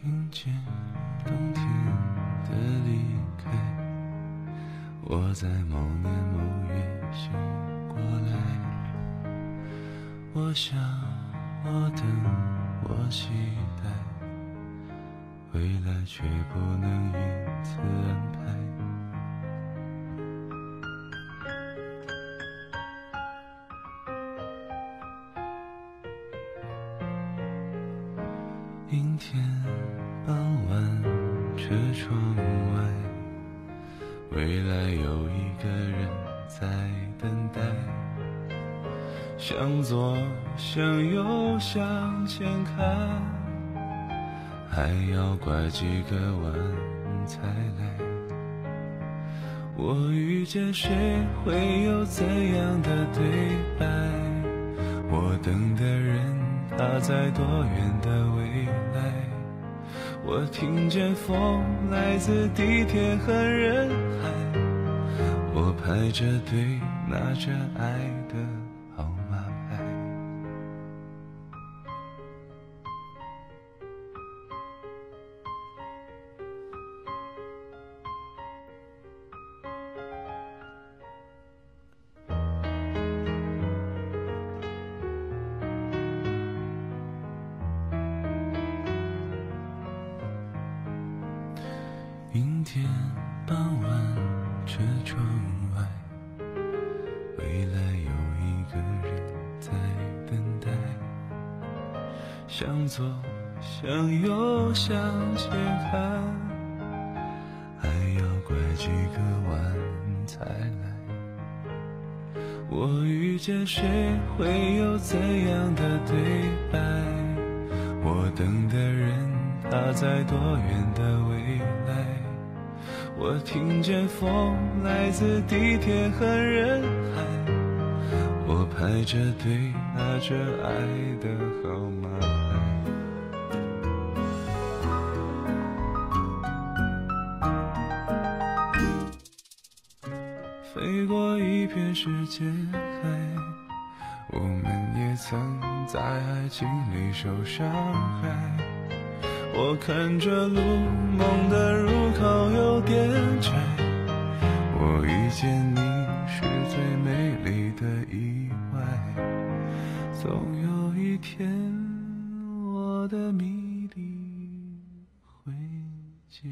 听见冬天的离开，我在某年某月醒过来。我想，我等，我期待，未来却不能阴天傍晚，车窗外，未来有一个人在等待。向左，向右，向前看，还要拐几个弯才来。我遇见谁，会有怎样的对白？我等的人。他在多远的未来？我听见风来自地铁和人海，我排着队拿着爱的。号码天傍晚，车窗外，未来有一个人在等待。向左，向右，向前看，还要拐几个弯才来。我遇见谁，会有怎样的对白？我等的人，他在多远的未来？我听见风来自地铁和人海，我排着队拿着爱的号码牌。飞过一片世界海，我们也曾在爱情里受伤害。我看着路，梦的入口有点窄。我遇见你是最美丽的意外。总有一天，我的谜底会解。